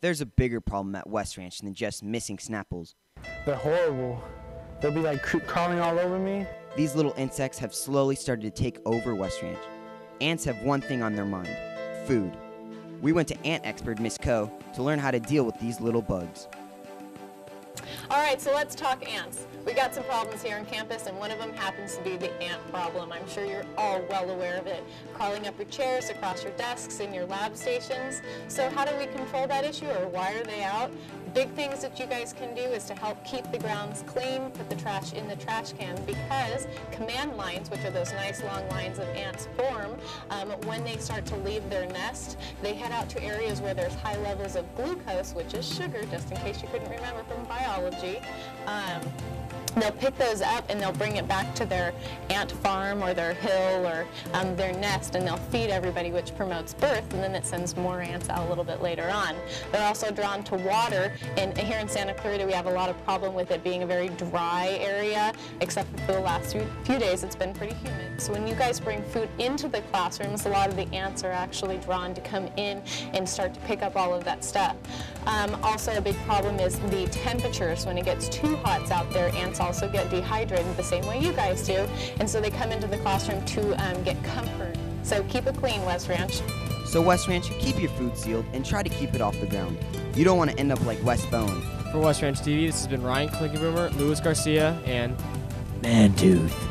there's a bigger problem at West Ranch than just missing snapples. They're horrible. They'll be like crawling all over me. These little insects have slowly started to take over West Ranch. Ants have one thing on their mind food. We went to ant expert Miss Coe to learn how to deal with these little bugs. All right, so let's talk ants. We got some problems here on campus, and one of them happens to be the ant problem. I'm sure you're all well aware of it. Crawling up your chairs, across your desks, in your lab stations. So how do we control that issue, or why are they out? Big things that you guys can do is to help keep the grounds clean, put the trash in the trash can, because command lines, which are those nice long lines of ants form, um, when they start to leave their nest, they head out to areas where there's high levels of glucose, which is sugar, just in case you couldn't remember from biology. Um, they'll pick those up and they'll bring it back to their ant farm or their hill or um, their nest and they'll feed everybody which promotes birth and then it sends more ants out a little bit later on. They're also drawn to water and here in Santa Clarita we have a lot of problem with it being a very dry area except for the last few days it's been pretty humid. So when you guys bring food into the classrooms a lot of the ants are actually drawn to come in and start to pick up all of that stuff. Um, also a big problem is the temperatures. When it gets too hot out there ants also get dehydrated the same way you guys do, and so they come into the classroom to um, get comfort. So keep it clean, West Ranch. So, West Ranch, keep your food sealed and try to keep it off the ground. You don't want to end up like West Bowen. For West Ranch TV, this has been Ryan Klinkenboomer, Luis Garcia, and Man Tooth.